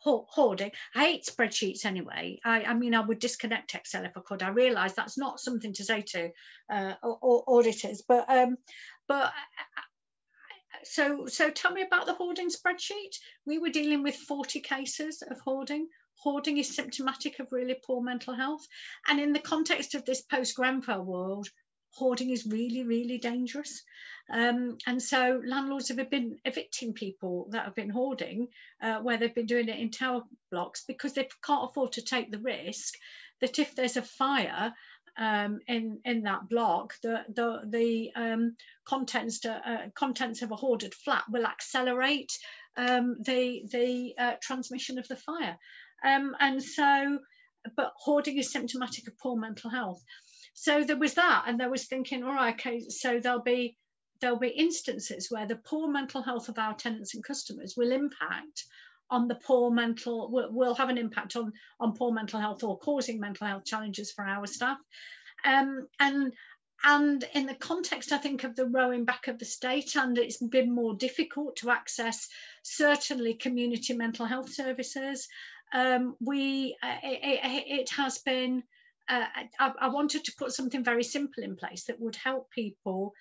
hoarding. I hate spreadsheets anyway. I, I, mean, I would disconnect Excel if I could. I realise that's not something to say to uh, auditors, but um, but so so tell me about the hoarding spreadsheet. We were dealing with 40 cases of hoarding. Hoarding is symptomatic of really poor mental health, and in the context of this post Grenfell world, hoarding is really, really dangerous. Um, and so landlords have been evicting people that have been hoarding uh, where they've been doing it in tower blocks because they can't afford to take the risk that if there's a fire um, in in that block, the the the um, contents to, uh, contents of a hoarded flat will accelerate um, the the uh, transmission of the fire, um, and so. But hoarding is symptomatic of poor mental health. So there was that, and there was thinking, all right, okay, so there'll be there'll be instances where the poor mental health of our tenants and customers will impact on the poor mental will, will have an impact on on poor mental health or causing mental health challenges for our staff. Um, and and in the context i think of the rowing back of the state and it's been more difficult to access certainly community mental health services um, we uh, it, it, has been uh, I, I wanted to put something very simple in place that would help people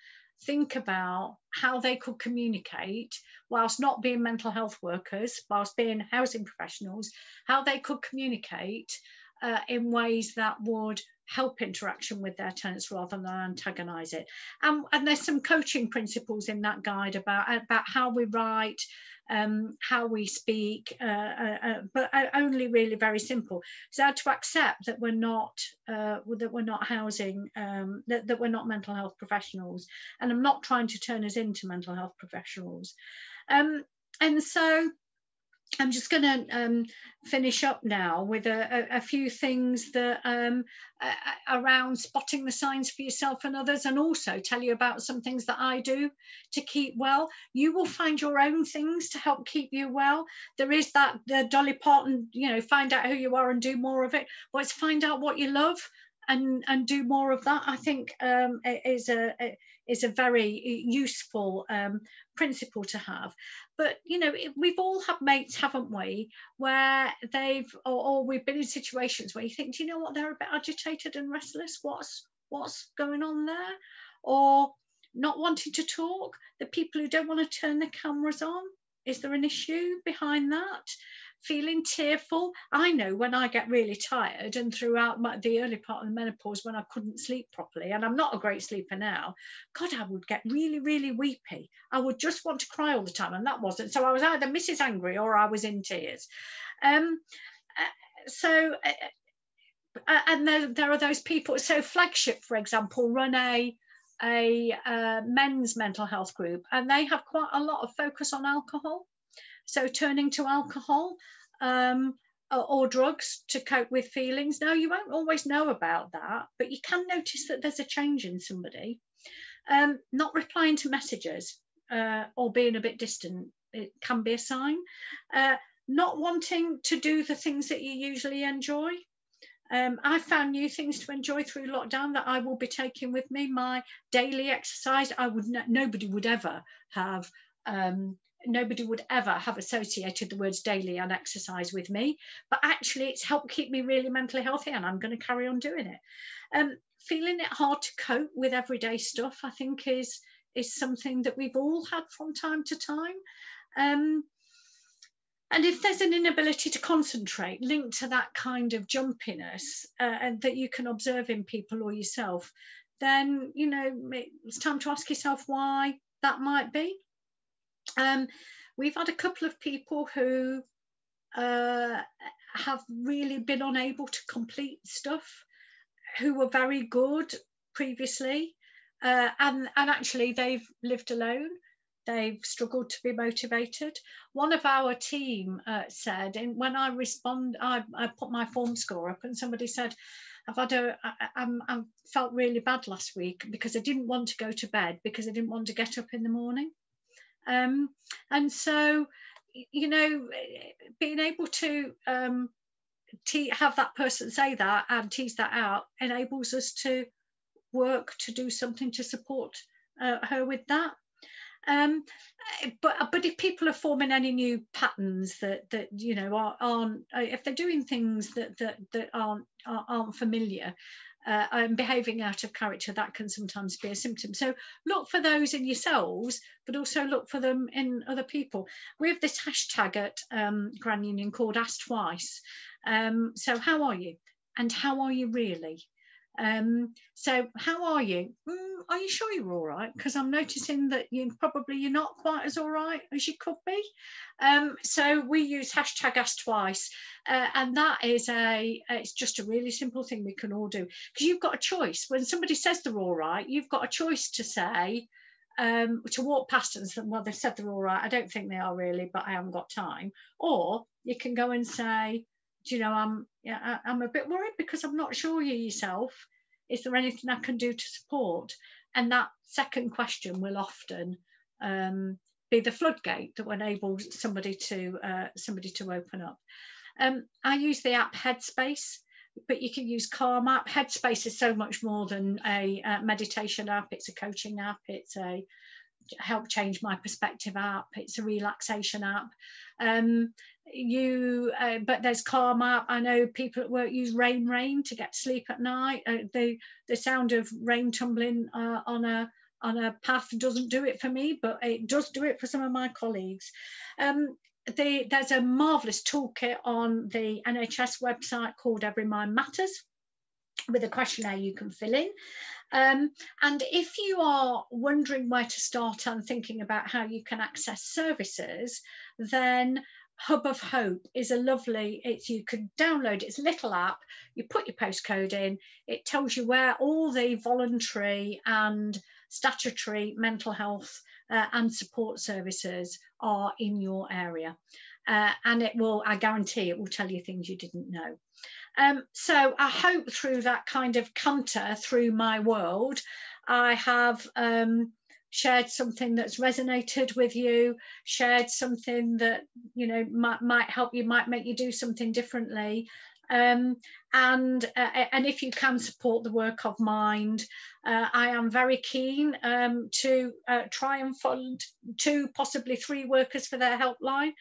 think about how they could communicate whilst not being mental health workers, whilst being housing professionals, how they could communicate uh, in ways that would help interaction with their tenants rather than antagonize it. And, and there's some coaching principles in that guide about, about how we write, um, how we speak, uh, uh, uh but only really very simple. So I had to accept that we're not uh, that we're not housing um, that, that we're not mental health professionals, and I'm not trying to turn us into mental health professionals. Um, and so I'm just going to um, finish up now with a, a, a few things that um, around spotting the signs for yourself and others, and also tell you about some things that I do to keep well. You will find your own things to help keep you well. There is that the Dolly Parton, you know, find out who you are and do more of it. But it's find out what you love and and do more of that. I think um, is a is a very useful um, principle to have. But you know, we've all had mates, haven't we, where they've or, or we've been in situations where you think, do you know what, they're a bit agitated and restless. What's what's going on there? Or not wanting to talk. The people who don't want to turn the cameras on. Is there an issue behind that? Feeling tearful. I know when I get really tired and throughout my, the early part of the menopause when I couldn't sleep properly, and I'm not a great sleeper now, God, I would get really, really weepy. I would just want to cry all the time, and that wasn't. So I was either Mrs. Angry or I was in tears. Um, uh, so, uh, uh, and there, there are those people. So Flagship, for example, run a a uh, men's mental health group, and they have quite a lot of focus on alcohol. So turning to alcohol um, or drugs to cope with feelings. Now, you won't always know about that, but you can notice that there's a change in somebody. Um, not replying to messages uh, or being a bit distant, it can be a sign. Uh, not wanting to do the things that you usually enjoy. Um, I found new things to enjoy through lockdown that I will be taking with me. My daily exercise, I would nobody would ever have um, nobody would ever have associated the words daily and exercise with me, but actually it's helped keep me really mentally healthy and I'm going to carry on doing it. Um, feeling it hard to cope with everyday stuff, I think is is something that we've all had from time to time. Um, and if there's an inability to concentrate linked to that kind of jumpiness uh, and that you can observe in people or yourself, then you know it's time to ask yourself why that might be. Um, we've had a couple of people who uh, have really been unable to complete stuff, who were very good previously, uh, and and actually they've lived alone. they've struggled to be motivated. One of our team uh, said, and when I respond, I, I put my form score up, and somebody said, I've had a, I, I felt really bad last week because I didn't want to go to bed because I didn't want to get up in the morning. Um, and so, you know, being able to um, te- have that person say that and tease that out enables us to work to do something to support uh, her with that. Um, but but if people are forming any new patterns that that you know are, aren't uh, if they're doing things that that that aren't aren't familiar uh, and behaving out of character, that can sometimes be a symptom. So look for those in yourselves, but also look for them in other people. We have this hashtag at um, Grand Union called Ask Twice. Um, so how are you? And how are you really? Um, so how are you? Mm, are you sure you're all right? Because I'm noticing that you probably you're not quite as all right as you could be. Um, so we use hashtag ask twice, uh, and that is a it's just a really simple thing we can all do because you've got a choice. When somebody says they're all right, you've got a choice to say. Um, to walk past and say, well, they said they're all right. I don't think they are really, but I haven't got time. Or you can go and say, do you know, I'm yeah, I'm a bit worried because I'm not sure you yourself. Is there anything I can do to support? And that second question will often um, be the floodgate that will enable somebody to uh, somebody to open up. Um, I use the app Headspace, but you can use Calm app. Headspace is so much more than a, a meditation app. It's a coaching app. It's a help change my perspective app. It's a relaxation app. Um, you, uh, but there's Calm app. I know people at work use Rain Rain to get sleep at night. Uh, the the sound of rain tumbling uh, on a on a path doesn't do it for me, but it does do it for some of my colleagues. Um, the, there's a marvellous toolkit on the NHS website called Every Mind Matters with a questionnaire you can fill in. Um, and if you are wondering where to start and thinking about how you can access services, then Hub of Hope is a lovely, it's you can download its little app, you put your postcode in, it tells you where all the voluntary and statutory mental health uh, and support services are in your area. Uh, and it will, I guarantee it will tell you things you didn't know. Um, so I hope through that kind of canter through my world, I have um, shared something that's resonated with you, shared something that you know might, might help you, might make you do something differently. Um, and uh, and if you can support the work of Mind, uh, I am very keen um, to uh, try and fund two, possibly three workers for their helpline,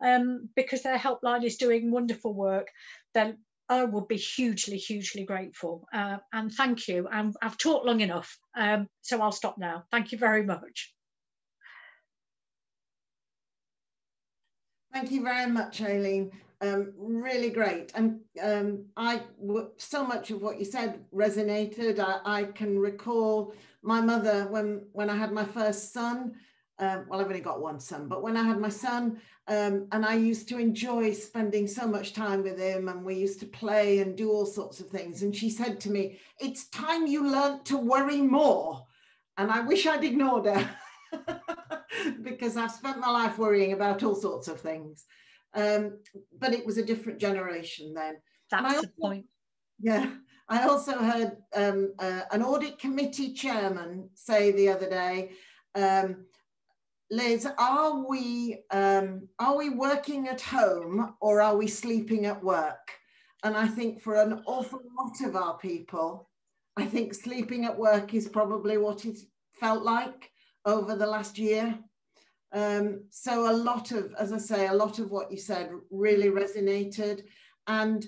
um, because their helpline is doing wonderful work. Then I would be hugely, hugely grateful. Uh, and thank you. And I've talked long enough, um, so I'll stop now. Thank you very much.
Thank you very much, Aileen. Um, really great. And um, I, so much of what you said resonated. I, I, can recall my mother when, when I had my first son, um, well, I've only got one son, but when I had my son, um, and I used to enjoy spending so much time with him, and we used to play and do all sorts of things. And she said to me, It's time you learnt to worry more. And I wish I'd ignored her because I've spent my life worrying about all sorts of things. Um, but it was a different generation then.
That's also, the point.
Yeah. I also heard um, uh, an audit committee chairman say the other day, um, Liz, are we um, are we working at home or are we sleeping at work? And I think for an awful lot of our people, I think sleeping at work is probably what it felt like over the last year. Um, so a lot of, as I say, a lot of what you said really resonated and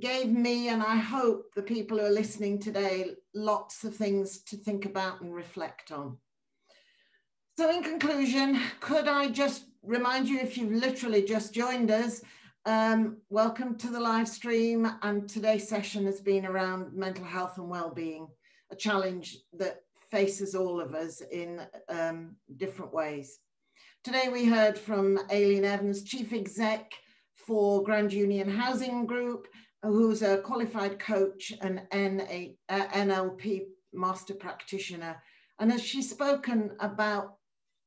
gave me, and I hope the people who are listening today, lots of things to think about and reflect on. So in conclusion, could I just remind you, if you've literally just joined us, um, welcome to the live stream. And today's session has been around mental health and well-being, a challenge that faces all of us in um, different ways. Today we heard from Aileen Evans, Chief Exec for Grand Union Housing Group, who's a qualified coach and NLP master practitioner. And as she's spoken about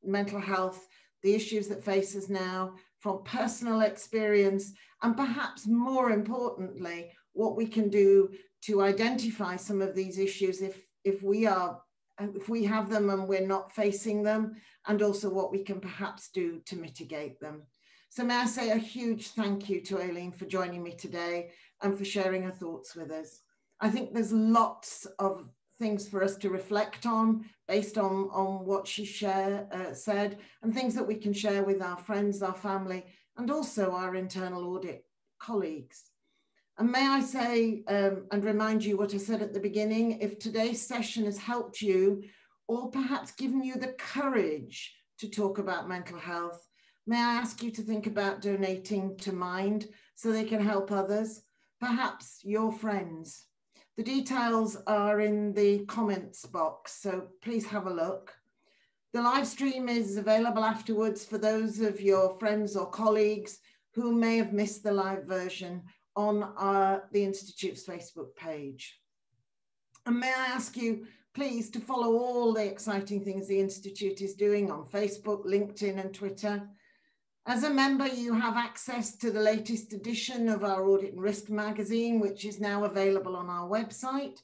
mental health, the issues that face us now, from personal experience, and perhaps more importantly, what we can do to identify some of these issues if, if we are if we have them and we're not facing them, and also what we can perhaps do to mitigate them. So may I say a huge thank you to Aileen for joining me today and for sharing her thoughts with us. I think there's lots of things for us to reflect on based on, on what she share, uh, said and things that we can share with our friends, our family, and also our internal audit colleagues. And may I say um, and remind you what I said at the beginning, if today's session has helped you or perhaps given you the courage to talk about mental health, may I ask you to think about donating to Mind so they can help others, perhaps your friends. The details are in the comments box, so please have a look. The live stream is available afterwards for those of your friends or colleagues who may have missed the live version on our, the Institute's Facebook page. And may I ask you, please, to follow all the exciting things the Institute is doing on Facebook, LinkedIn and Twitter. As a member, you have access to the latest edition of our Audit and Risk magazine, which is now available on our website.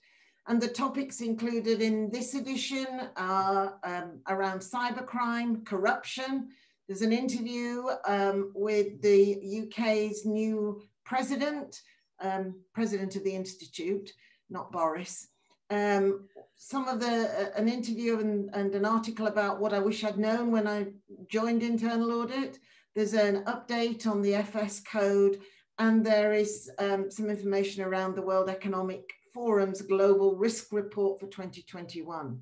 And the topics included in this edition are um, around cybercrime, corruption. There's an interview um, with the UK's new president, um, president of the Institute, not Boris, um, some of the, uh, an interview and, and an article about what I wish I'd known when I joined internal audit. There's an update on the FS code and there is um, some information around the World Economic Forum's Global Risk Report for 2021.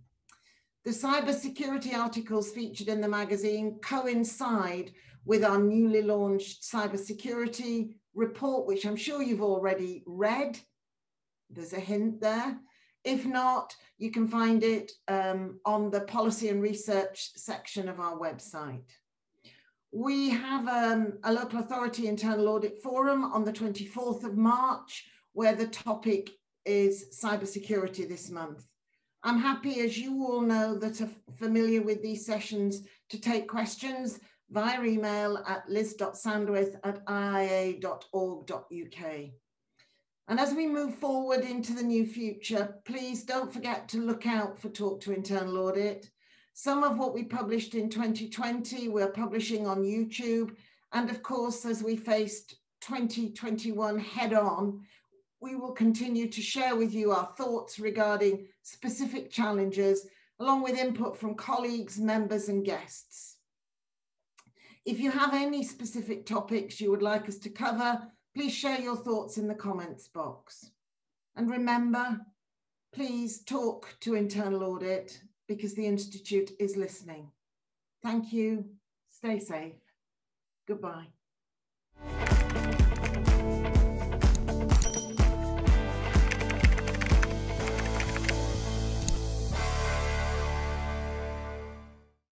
The cybersecurity articles featured in the magazine coincide with our newly launched cybersecurity report, which I'm sure you've already read. There's a hint there. If not, you can find it um, on the policy and research section of our website. We have um, a local authority internal audit forum on the 24th of March, where the topic is cybersecurity this month. I'm happy, as you all know, that are familiar with these sessions, to take questions via email at liz.sandwith at iia.org.uk. And as we move forward into the new future, please don't forget to look out for Talk to Internal Audit. Some of what we published in 2020, we're publishing on YouTube. And of course, as we faced 2021 head on, we will continue to share with you our thoughts regarding specific challenges, along with input from colleagues, members, and guests. If you have any specific topics you would like us to cover, please share your thoughts in the comments box. And remember, please talk to internal audit because the Institute is listening. Thank you. Stay safe. Goodbye.